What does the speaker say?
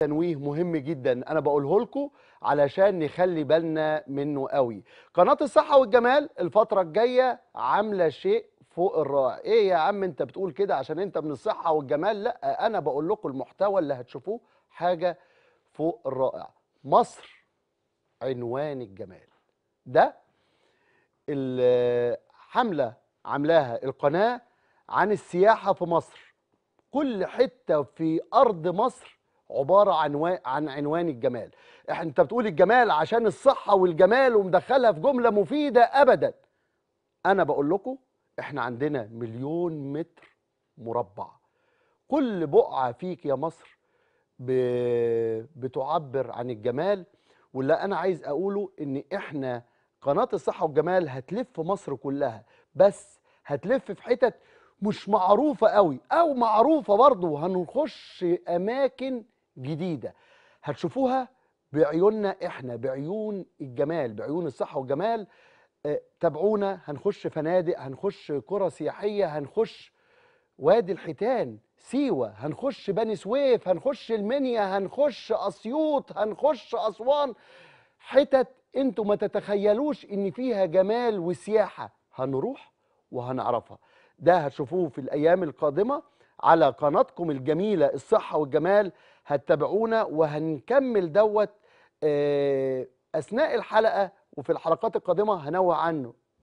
تنويه مهم جدا. أنا بقوله لكم علشان نخلي بالنا منه قوي. قناة الصحة والجمال الفترة الجاية عاملة شيء فوق الرائع. إيه يا عم أنت بتقول كده عشان أنت من الصحة والجمال؟ لأ أنا بقول لكم المحتوى اللي هتشوفوه حاجة فوق الرائع. مصر عنوان الجمال. ده الحمله عاملاها القناة عن السياحة في مصر. كل حتة في أرض مصر عبارة عن عن عنوان الجمال. أنت بتقول الجمال عشان الصحة والجمال ومدخلها في جملة مفيدة ابدا. أنا بقول لكم إحنا عندنا مليون متر مربع. كل بقعة فيك يا مصر بتعبر عن الجمال واللي أنا عايز أقوله إن إحنا قناة الصحة والجمال هتلف مصر كلها بس هتلف في حتت مش معروفة قوي أو معروفة برضه. هنخش أماكن جديدة. هتشوفوها بعيوننا إحنا بعيون الجمال بعيون الصحة والجمال. آه، تابعونا. هنخش فنادق هنخش قرى سياحية هنخش وادي الحيتان سيوة هنخش بني سويف هنخش المنيا هنخش أسيوط هنخش أسوان. حتت أنتوا ما تتخيلوش إن فيها جمال وسياحة. هنروح وهنعرفها. ده هتشوفوه في الأيام القادمة. على قناتكم الجميلة الصحة والجمال هتتابعونا وهنكمل دوت آه، أثناء الحلقة وفي الحلقات القادمة هنوع عنه.